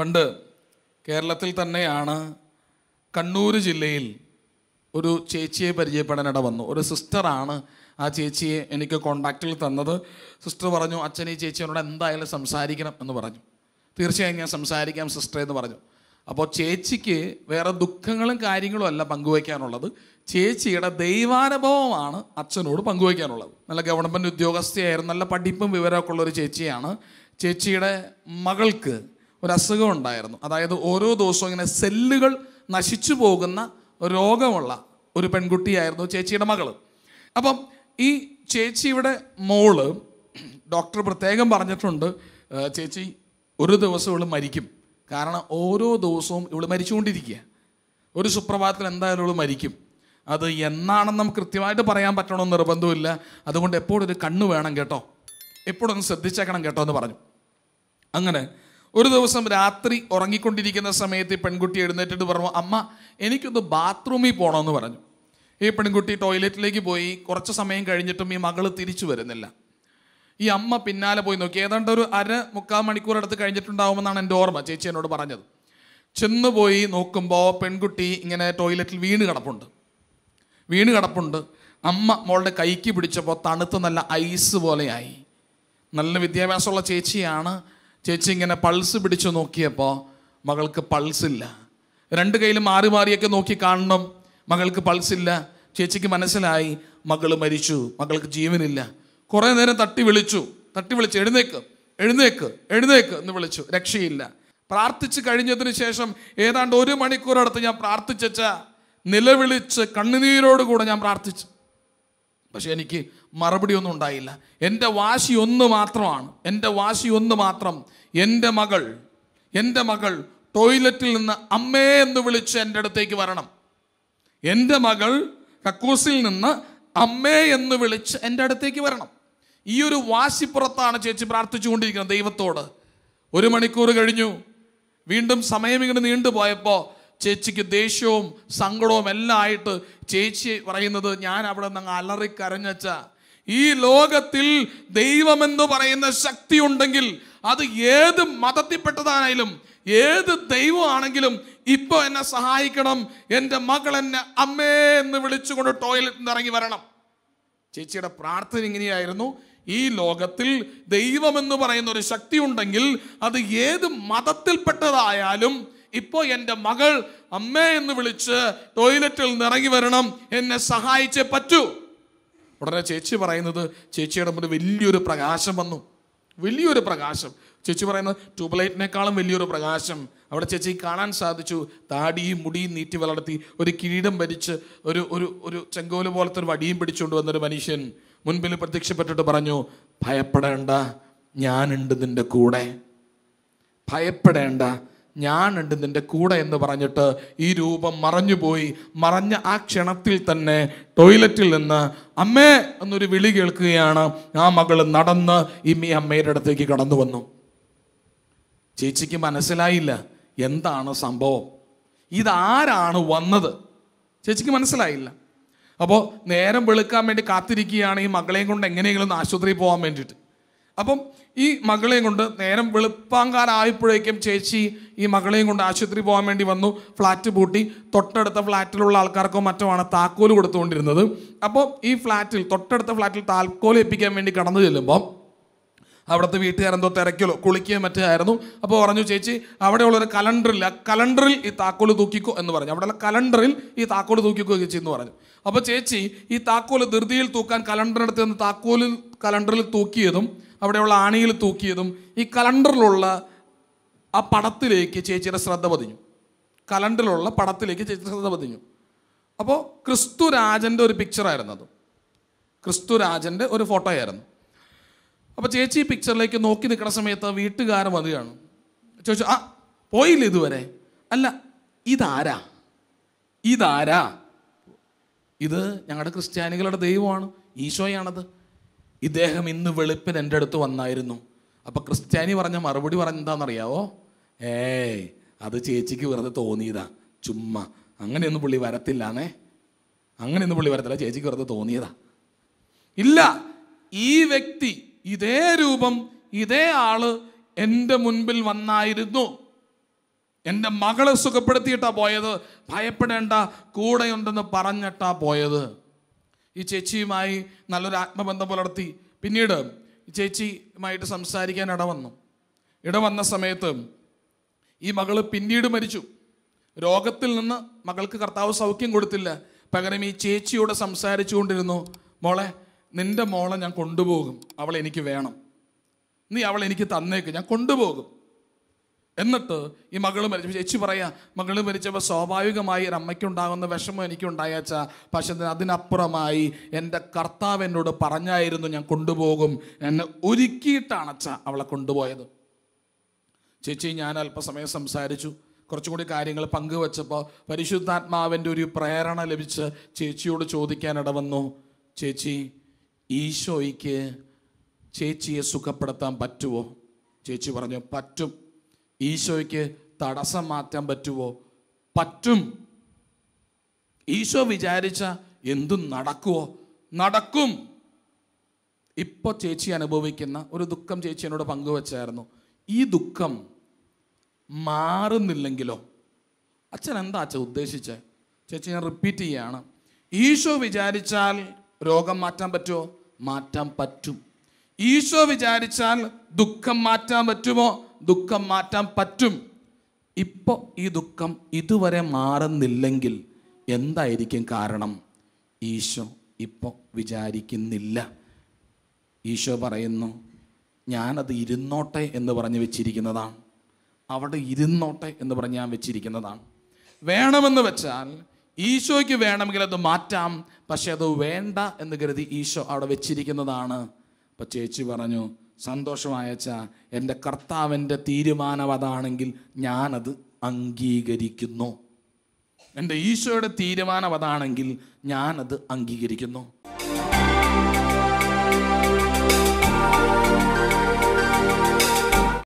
പണ്ട് കേരളത്തിൽ തന്നെയാണ് കണ്ണൂർ ജില്ലയിൽ ഒരു ചേച്ചിയെ പരിചയപ്പെടാനിട വന്നു. ഒരു സിസ്റ്ററാണ് ആ ചേച്ചിയെ എനിക്ക് കോണ്ടാക്റ്റിൽ തന്നത്. സിസ്റ്റർ പറഞ്ഞു അച്ഛൻ ഈ ചേച്ചിയോട് എന്തായാലും സംസാരിക്കണം എന്ന് പറഞ്ഞു. തീർച്ചയായും ഞാൻ സംസാരിക്കാം സിസ്റ്റർ എന്ന് പറഞ്ഞു. അപ്പോൾ ചേച്ചിക്ക് വേറെ ദുഃഖങ്ങളും കാര്യങ്ങളും അല്ല പങ്കുവയ്ക്കാനുള്ളത്. ചേച്ചിയുടെ ദൈവാനുഭവമാണ് അച്ഛനോട് പങ്കുവയ്ക്കാനുള്ളത്. നല്ല ഗവൺമെന്റ് ഉദ്യോഗസ്ഥയായിരുന്നു നല്ല പഠിപ്പും വിവരമൊക്കെ ഉള്ള ഒരു ചേച്ചിയാണ്. ചേച്ചിയുടെ മകൾക്ക് ഒരു അസുഖം ഉണ്ടായിരുന്നു അതായത് ഓരോ ദിവസവും ഇങ്ങനെ സെല്ലുകൾ നശിച്ചു പോകുന്ന രോഗമുള്ള ഒരു പെൺകുട്ടിയായിരുന്നു ചേച്ചിയുടെ മകൾ അപ്പം ഈ ചേച്ചിയുടെ മോൾ ഡോക്ടർ പ്രത്യേകം പറഞ്ഞിട്ടുണ്ട് ചേച്ചി ഒരു ദിവസം ഇവൾ മരിക്കും. കാരണം ഓരോ ദിവസവും ഇവൾ മരിച്ചുകൊണ്ടിരിക്കുക. ഒരു സുപ്രഭാതത്തിൽ എന്തായാലും ഇവൾ മരിക്കും. അത് എന്നാണെന്ന് നമുക്ക് കൃത്യമായിട്ട് പറയാൻ പറ്റണമെന്ന് നിർബന്ധമില്ല. അതുകൊണ്ട് എപ്പോഴും ഒരു കണ്ണ് വേണം കേട്ടോ. എപ്പോഴൊന്ന് ശ്രദ്ധിച്ചേക്കണം കേട്ടോ എന്ന് പറഞ്ഞു. അങ്ങനെ ഒരു ദിവസം രാത്രി ഉറങ്ങിക്കൊണ്ടിരിക്കുന്ന സമയത്ത് ഈ പെൺകുട്ടി എഴുന്നേറ്റിട്ട് പറഞ്ഞു അമ്മ എനിക്കൊന്ന് ബാത്റൂമിൽ പോകണമെന്ന് പറഞ്ഞു. ഈ പെൺകുട്ടി ടോയ്ലറ്റിലേക്ക് പോയി കുറച്ച് സമയം കഴിഞ്ഞിട്ടും ഈ മകൾ തിരിച്ചു വരുന്നില്ല. ഈ അമ്മ പിന്നാലെ പോയി നോക്കി. ഏതാണ്ട് ഒരു അര മുക്കാൽ മണിക്കൂർ അടുത്ത് കഴിഞ്ഞിട്ടുണ്ടാവുമെന്നാണ് എന്റെ ഓർമ്മ ചേച്ചി എന്നോട് പറഞ്ഞത്. ചെന്ന് പോയി നോക്കുമ്പോൾ പെൺകുട്ടി ഇങ്ങനെ ടോയ്ലറ്റിൽ വീണ് കിടപ്പുണ്ട്. വീണ് കിടപ്പുണ്ട്. അമ്മ മോളുടെ കൈക്ക് പിടിച്ചപ്പോൾ തണുത്ത് നല്ല ഐസ് പോലെയായി. നല്ല വിദ്യാഭ്യാസമുള്ള ചേച്ചിയാണ്. ചേച്ചി ഇങ്ങനെ പൾസ് പിടിച്ചു നോക്കിയപ്പോൾ മകൾക്ക് പൾസില്ല രണ്ട് കയ്യിലും മാറി മാറിയൊക്കെ നോക്കി കാണണം. മകൾക്ക് പൾസില്ല ചേച്ചിക്ക് മനസ്സിലായി മകൾ മരിച്ചു. മകൾക്ക് ജീവനില്ല. കുറേ നേരം തട്ടി വിളിച്ചു. തട്ടി വിളിച്ചു എഴുന്നേക്ക് എഴുന്നേക്ക് എഴുന്നേക്ക് എന്ന് വിളിച്ചു. രക്ഷയില്ല. പ്രാർത്ഥിച്ചു കഴിഞ്ഞതിന് ശേഷം ഏതാണ്ട് ഒരു മണിക്കൂർ അടുത്ത് ഞാൻ പ്രാർത്ഥിച്ച നിലവിളിച്ച് കണ്ണുനീരോടുകൂടെ ഞാൻ പ്രാർത്ഥിച്ചു. പക്ഷെ എനിക്ക് മറുപടി ഒന്നും ഉണ്ടായില്ല. എന്റെ വാശി ഒന്ന് മാത്രമാണ്. എന്റെ വാശി ഒന്ന് മാത്രം എന്റെ മകൾ എന്റെ മകൾ ടോയ്ലറ്റിൽ നിന്ന് അമ്മേ എന്ന് വിളിച്ച് എന്റെ അടുത്തേക്ക് വരണം. എന്റെ മകൾ കക്കൂസിൽ നിന്ന് അമ്മേ എന്ന് വിളിച്ച് എന്റെ അടുത്തേക്ക് വരണം. ഈ ഒരു വാശിപ്പുറത്താണ് ചേച്ചി പ്രാർത്ഥിച്ചുകൊണ്ടിരിക്കുന്നത് ദൈവത്തോട്. ഒരു മണിക്കൂർ കഴിഞ്ഞു. വീണ്ടും സമയം ഇങ്ങനെ നീണ്ടുപോയപ്പോൾ ചേച്ചിക്ക് ദേഷ്യവും സങ്കടവും എല്ലാം ആയിട്ട് ചേച്ചി പറയുന്നത് ഞാൻ അവിടെ നിന്ന് അലറി കരഞ്ഞച്ച ഈ ലോകത്തിൽ ദൈവമെന്ന് പറയുന്ന ശക്തി ഉണ്ടെങ്കിൽ അത് ഏത് മതത്തിൽപ്പെട്ടതാണെങ്കിലും ഏത് ദൈവമാണെങ്കിലും ഇപ്പൊ എന്നെ സഹായിക്കണം എന്റെ മകൾ എന്നെ അമ്മേ എന്ന് വിളിച്ചുകൊണ്ട് ടോയ്ലറ്റിൽ നിന്ന് ഇറങ്ങി വരണം. ചേച്ചിയുടെ പ്രാർത്ഥന ഇങ്ങനെയായിരുന്നു. ഈ ലോകത്തിൽ ദൈവമെന്ന് പറയുന്ന ഒരു ശക്തി ഉണ്ടെങ്കിൽ അത് ഏത് മതത്തിൽപ്പെട്ടതായാലും ഇപ്പോൾ എന്റെ മകൾ അമ്മേ എന്ന് വിളിച്ച് ടോയ്ലറ്റിൽ നിന്ന് ഇറങ്ങി വരണം എന്നെ സഹായിച്ചേ പറ്റൂ. ഉടനെ ചേച്ചി പറയുന്നത് ചേച്ചിയുടെ മുന്നിൽ വലിയൊരു പ്രകാശം വന്നു. വലിയൊരു പ്രകാശം. ചേച്ചി പറയുന്നത് ട്യൂബ്ലൈറ്റിനേക്കാളും വലിയൊരു പ്രകാശം. അവിടെ ചേച്ചി കാണാൻ സാധിച്ചു. താടിയും മുടിയും നീട്ടി വളർത്തി ഒരു കിരീടം ഭരിച്ച് ഒരു ഒരു ഒരു ചെങ്കോൽ പോലത്തെ ഒരു വടിയും പിടിച്ചുകൊണ്ട് വന്നൊരു മനുഷ്യൻ മുൻപിൽ പ്രത്യക്ഷപ്പെട്ടിട്ട് പറഞ്ഞു ഭയപ്പെടേണ്ട ഞാനുണ്ട് നിന്റെ കൂടെ. ഭയപ്പെടേണ്ട ഞാനുണ്ട് നിന്റെ കൂടെ എന്ന് പറഞ്ഞിട്ട് ഈ രൂപം മറഞ്ഞുപോയി. മറഞ്ഞ ആ ക്ഷണത്തിൽ തന്നെ ടോയ്ലറ്റിൽ നിന്ന് അമ്മേ എന്നൊരു വിളി കേൾക്കുകയാണ്. ആ മകൾ നടന്ന് ഇമ്മി അമ്മയുടെ അടുത്തേക്ക് കടന്നു വന്നു. ചേച്ചിക്ക് മനസ്സിലായില്ല എന്താണ് സംഭവം? ഇതാരാണ് വന്നത്? ചേച്ചിക്ക് മനസ്സിലായില്ല. അപ്പോൾ നേരം വെളുക്കാൻ വേണ്ടി കാത്തിരിക്കുകയാണ് ഈ മകളെയും കൊണ്ട് എങ്ങനെയെങ്കിലും ആശുപത്രിയിൽ പോകാൻ വേണ്ടിയിട്ട്. അപ്പം ഈ മകളെയും കൊണ്ട് നേരം വെളുപ്പാങ്കാരായപ്പോഴേക്കും ചേച്ചി ഈ മകളെയും കൊണ്ട് ആശുപത്രി പോകാൻ വേണ്ടി വന്നു ഫ്ലാറ്റ് പൂട്ടി. തൊട്ടടുത്ത ഫ്ലാറ്റിലുള്ള ആൾക്കാർക്കോ മറ്റോ ആണ് താക്കോൽ കൊടുത്തുകൊണ്ടിരുന്നത്. അപ്പോൾ ഈ ഫ്ലാറ്റിൽ തൊട്ടടുത്ത ഫ്ലാറ്റിൽ താക്കോൽ എപ്പിക്കാൻ വേണ്ടി കടന്നു ചെല്ലുമ്പോൾ അവിടുത്തെ വീട്ടുകാരെന്തോ തിരക്കിലോ കുളിക്കുകയോ മറ്റായിരുന്നു അപ്പോൾ പറഞ്ഞു ചേച്ചി അവിടെയുള്ളൊരു കലണ്ടറിൽ ആ കലണ്ടറിൽ ഈ താക്കോൽ തൂക്കിക്കോ എന്ന് പറഞ്ഞു. അവിടെയുള്ള കലണ്ടറിൽ ഈ താക്കോൽ തൂക്കിക്കോ ചേച്ചി എന്ന് പറഞ്ഞു. അപ്പോൾ ചേച്ചി ഈ താക്കോൽ ധൃതിയിൽ തൂക്കാൻ കലണ്ടറിനടുത്ത് നിന്ന് താക്കോലിൽ കലണ്ടറിൽ തൂക്കിയതും അവിടെയുള്ള ആണിയിൽ തൂക്കിയതും ഈ കലണ്ടറിലുള്ള ആ പടത്തിലേക്ക് ചേച്ചിയുടെ ശ്രദ്ധ പതിഞ്ഞു. കലണ്ടറിലുള്ള പടത്തിലേക്ക് ചേച്ചി ശ്രദ്ധ പതിഞ്ഞു. അപ്പോൾ ക്രിസ്തുരാജന്റെ ഒരു പിക്ചറായിരുന്നു അത്. ക്രിസ്തുരാജന്റെ ഒരു ഫോട്ടോ ആയിരുന്നു. അപ്പോൾ ചേച്ചി ഈ പിക്ചറിലേക്ക് നോക്കി നിൽക്കുന്ന സമയത്ത് വീട്ടുകാരൻ വരികയാണ്. ചോദിച്ചു ആ പോയില്ല ഇതുവരെ? അല്ല ഇതാരാ? ഇതാരാ? ഇത് ഞങ്ങളുടെ ക്രിസ്ത്യാനികളുടെ ദൈവമാണ്. ഈശോയാണത്. ഇദ്ദേഹം ഇന്ന് വെളുപ്പിന് എന്റെ അടുത്ത് വന്നായിരുന്നു. അപ്പോൾ ക്രിസ്ത്യാനി പറഞ്ഞ മറുപടി പറഞ്ഞെന്താണെന്നറിയാവോ ഏയ് അത് ചേച്ചിക്ക് വെറുതെ തോന്നിയതാ. ചുമ്മാ. അങ്ങനെയൊന്നും പുള്ളി വരത്തില്ലാന്നേ. അങ്ങനെയൊന്നും പുള്ളി വരത്തില്ല. ചേച്ചിക്ക് വെറുതെ തോന്നിയതാ. ഇല്ല ഈ വ്യക്തി ഇതേ രൂപം ഇതേ ആൾ എന്റെ മുൻപിൽ വന്നായിരുന്നു. എന്റെ മകളെ സുഖപ്പെടുത്തിയിട്ടാ പോയത്. ഭയപ്പെടേണ്ട കൂടെയുണ്ടെന്ന് പറഞ്ഞിട്ടാ പോയത്. ഈ ചേച്ചിയുമായി നല്ലൊരു ആത്മബന്ധം പുലർത്തി. പിന്നീട് ചേച്ചിയുമായിട്ട് സംസാരിക്കാൻ ഇടവന്നു ഇടവന്ന സമയത്ത് ഈ മകൾ പിന്നീട് മരിച്ചു. രോഗത്തിൽ നിന്ന് മകൾക്ക് കർത്താവ് സൗഖ്യം കൊടുത്തില്ല. പകരം ഈ ചേച്ചിയോട് സംസാരിച്ചു കൊണ്ടിരുന്നു മോളെ നിന്റെ മോളെ ഞാൻ കൊണ്ടുപോകും. അവളെ എനിക്ക് വേണം. നീ അവളെ എനിക്ക് തന്നേക്ക്. ഞാൻ കൊണ്ടുപോകും. എന്നിട്ട് ഈ മകൾ മരിച്ചു. ചേച്ചി പറയാ മകൾ മരിച്ചപ്പോൾ സ്വാഭാവികമായി ഒരു അമ്മയ്ക്കുണ്ടാകുന്ന വിഷമം എനിക്കുണ്ടായച്ചാ പക്ഷെ അതിനപ്പുറമായി എന്റെ കർത്താവ് എന്നോട് പറഞ്ഞായിരുന്നു ഞാൻ കൊണ്ടുപോകും. എന്നെ ഒരുക്കിയിട്ടാണ് അച്ഛ അവളെ കൊണ്ടുപോയത്. ചേച്ചി ഞാൻ അല്പസമയം സംസാരിച്ചു. കുറച്ചുകൂടി കാര്യങ്ങൾ പങ്കുവച്ചപ്പോൾ പരിശുദ്ധാത്മാവിന്റെ ഒരു പ്രേരണ ലഭിച്ച് ചേച്ചിയോട് ചോദിക്കാനിട വന്നു. ചേച്ചി ഈശോയ്ക്ക് ചേച്ചിയെ സുഖപ്പെടുത്താൻ പറ്റുമോ ചേച്ചി പറഞ്ഞു പറ്റും. ഈശോയ്ക്ക് തടസ്സം മാറ്റാൻ പറ്റുമോ പറ്റും. ഈശോ വിചാരിച്ച എന്തും നടക്കുമോ നടക്കും. ഇപ്പോൾ ചേച്ചി അനുഭവിക്കുന്ന ഒരു ദുഃഖം ചേച്ചി എന്നോട് പങ്കുവച്ചായിരുന്നു. ഈ ദുഃഖം മാറുന്നില്ലെങ്കിലോ? അച്ഛൻ എന്താ അച്ഛൻ ഉദ്ദേശിച്ചത് ചേച്ചി ഞാൻ റിപ്പീറ്റ് ചെയ്യാണ്. ഈശോ വിചാരിച്ചാൽ രോഗം മാറ്റാൻ പറ്റുമോ മാറ്റാൻ പറ്റും. ഈശോ വിചാരിച്ചാൽ ദുഃഖം മാറ്റാൻ പറ്റുമോ? ദുഃഖം മാറ്റാൻ പറ്റും. ഇപ്പോൾ ഈ ദുഃഖം ഇതുവരെ മാറുന്നില്ലെങ്കിൽ എന്തായിരിക്കും കാരണം? ഈശോ ഇപ്പോൾ വിചാരിക്കുന്നില്ല. ഈശോ പറയുന്നു ഞാനത് ഇരുന്നോട്ടെ എന്ന് പറഞ്ഞ് വെച്ചിരിക്കുന്നതാണ്. അവിടെ ഇരുന്നോട്ടെ എന്ന് പറഞ്ഞ് ഞാൻ വെച്ചിരിക്കുന്നതാണ്. വേണമെന്ന് വെച്ചാൽ ഈശോയ്ക്ക് വേണമെങ്കിൽ അത് മാറ്റാം. പക്ഷെ അത് വേണ്ട എന്ന് കരുതി ഈശോ അവിടെ വെച്ചിരിക്കുന്നതാണ്. അപ്പം ചേച്ചി പറഞ്ഞു സന്തോഷമായച്ച എന്റെ കർത്താവിന്റെ തീരുമാനം അതാണെങ്കിൽ ഞാനത് അംഗീകരിക്കുന്നു. എന്റെ ഈശോയുടെ തീരുമാനം അതാണെങ്കിൽ ഞാനത് അംഗീകരിക്കുന്നു.